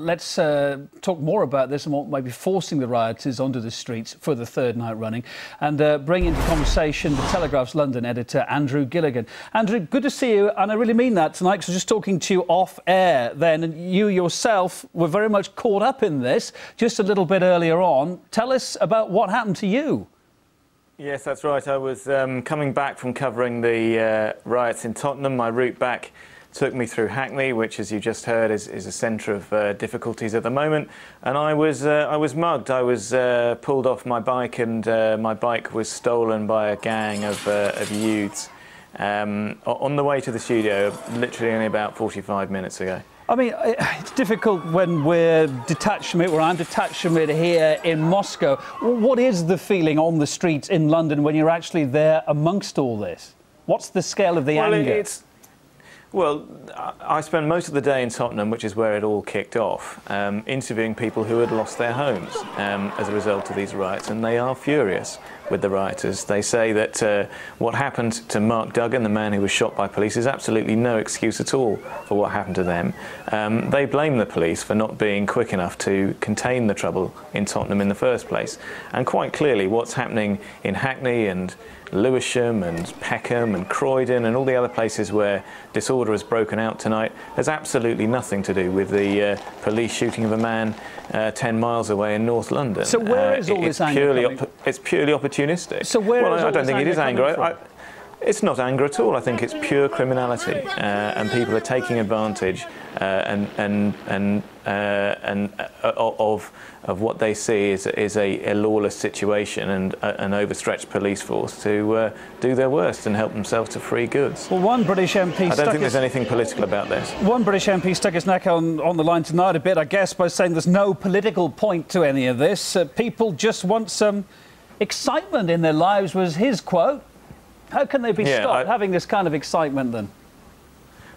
Let's uh, talk more about this and what might be forcing the rioters onto the streets for the third night running and uh, bring into conversation the Telegraph's London editor, Andrew Gilligan. Andrew, good to see you, and I really mean that tonight because I was just talking to you off air then, and you yourself were very much caught up in this just a little bit earlier on. Tell us about what happened to you. Yes, that's right. I was um, coming back from covering the uh, riots in Tottenham. My route back took me through Hackney, which, as you just heard, is, is a centre of uh, difficulties at the moment. And I was, uh, I was mugged. I was uh, pulled off my bike, and uh, my bike was stolen by a gang of, uh, of youths um, on the way to the studio, literally only about 45 minutes ago. I mean, it's difficult when we're detached from it, where I'm detached from it here in Moscow. What is the feeling on the streets in London when you're actually there amongst all this? What's the scale of the well, anger? It's, well, I spent most of the day in Tottenham, which is where it all kicked off, um, interviewing people who had lost their homes um, as a result of these riots, and they are furious with the rioters. They say that uh, what happened to Mark Duggan, the man who was shot by police, is absolutely no excuse at all for what happened to them. Um, they blame the police for not being quick enough to contain the trouble in Tottenham in the first place. And quite clearly, what's happening in Hackney and Lewisham and Peckham and Croydon and all the other places where disorder has broken out tonight has absolutely nothing to do with the uh, police shooting of a man uh, 10 miles away in North London. So where uh, is all this anger purely It's purely opportunistic. So where well, I, I don't think it is anger. It's not anger at all. I think it's pure criminality, uh, and people are taking advantage uh, and and and uh, and uh, of of what they see is is a, a lawless situation and a, an overstretched police force to uh, do their worst and help themselves to free goods. Well, one British MP. I don't think there's anything political about this. One British MP stuck his neck on on the line tonight a bit, I guess, by saying there's no political point to any of this. Uh, people just want some excitement in their lives. Was his quote. How can they be yeah, stopped I, having this kind of excitement then?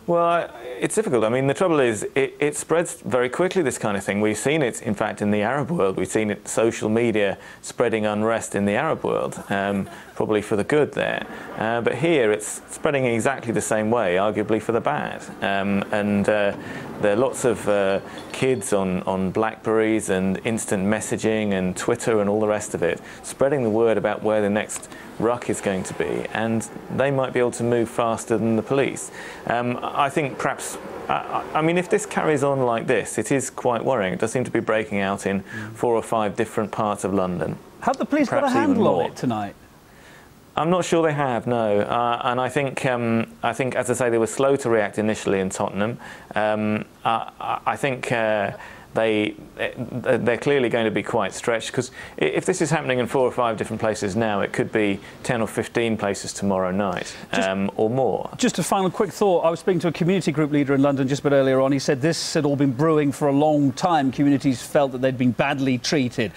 Well, it's difficult. I mean, the trouble is, it, it, spreads very quickly, this kind of thing. We've seen it, in fact, in the Arab world. We've seen it, social media spreading unrest in the Arab world, um, probably for the good there. Uh, but here, it's spreading in exactly the same way, arguably for the bad. Um, and uh, there are lots of uh, kids on, on Blackberries and instant messaging and Twitter and all the rest of it, spreading the word about where the next ruck is going to be, and they might be able to move faster than the police. Um, I think perhaps, I, I, mean, if this carries on like this, it is quite worrying. It does seem to be breaking out in four or five different parts of London. Have the police got a handle on it tonight? I'm not sure they have, no. Uh, and I think, um, I think, as I say, they were slow to react initially in Tottenham. Um, I, I think. Uh, they they're clearly going to be quite stretched because if this is happening in four or five different places now, it could be 10 or 15 places tomorrow night just, um, or more. Just a final quick thought. I was speaking to a community group leader in London just a bit earlier on. He said this had all been brewing for a long time. Communities felt that they'd been badly treated.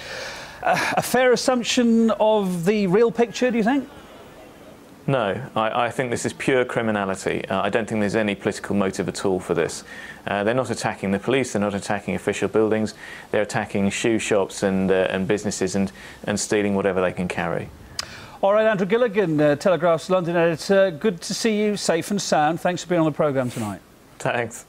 Uh, a fair assumption of the real picture, do you think? No, I, I, think this is pure criminality. Uh, I don't think there's any political motive at all for this. Uh, they're not attacking the police, they're not attacking official buildings, they're attacking shoe shops and, uh, and businesses and, and stealing whatever they can carry. All right, Andrew Gilligan, uh, Telegraph's London editor, good to see you, safe and sound. Thanks for being on the programme tonight. Thanks.